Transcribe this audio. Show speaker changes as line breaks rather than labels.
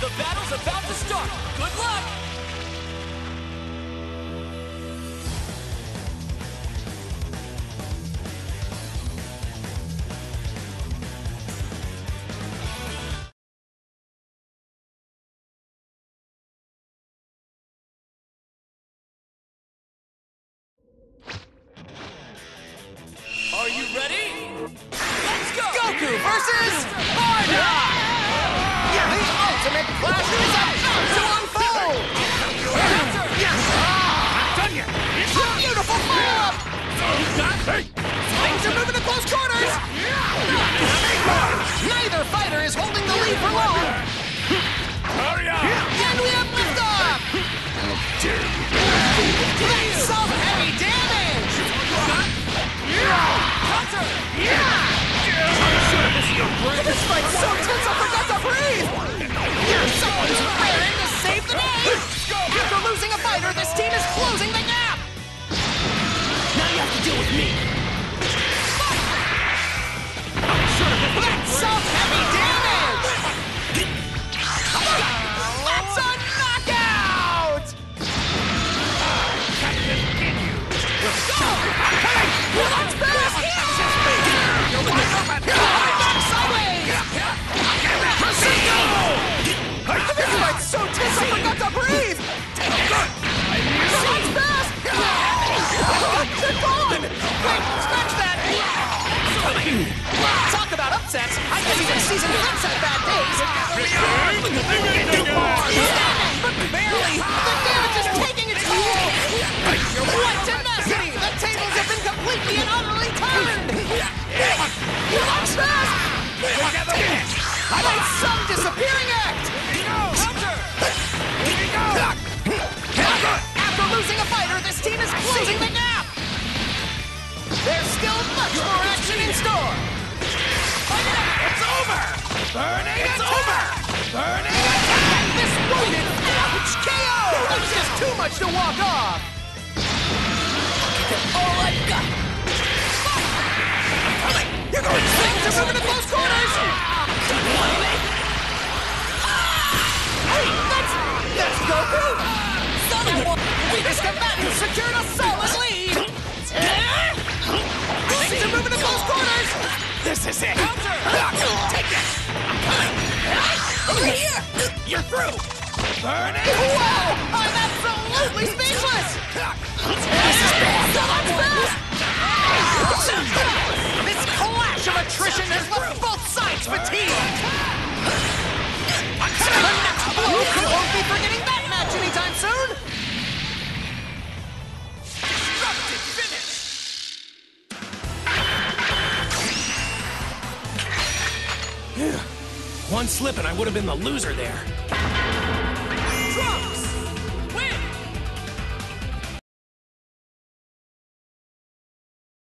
The battle's about to start. Good luck! Are you ready? Let's go!
Goku versus Bardock! Ultimate clash is about to unfold! Beautiful follow-up! Things are moving to close quarters! Neither fighter is holding the lead for long! Hurry up! And we have liftoff!
Oh,
That's season hits have bad days! But barely! Still much more action in store!
It's over! Burning it's over! Burning
And this wounded, ouch, KO! That's just too much to walk off!
All I've got.
You're going Things are moving to This
is it! Counter!
Take it!
Over here!
You're through! Burning!
Wow! I'm absolutely speechless! This is bad! So much fast! This clash of attrition has left both sides fatigued! The next blow could won't be forgetting that match anytime soon!
One slip and I would have been the loser there.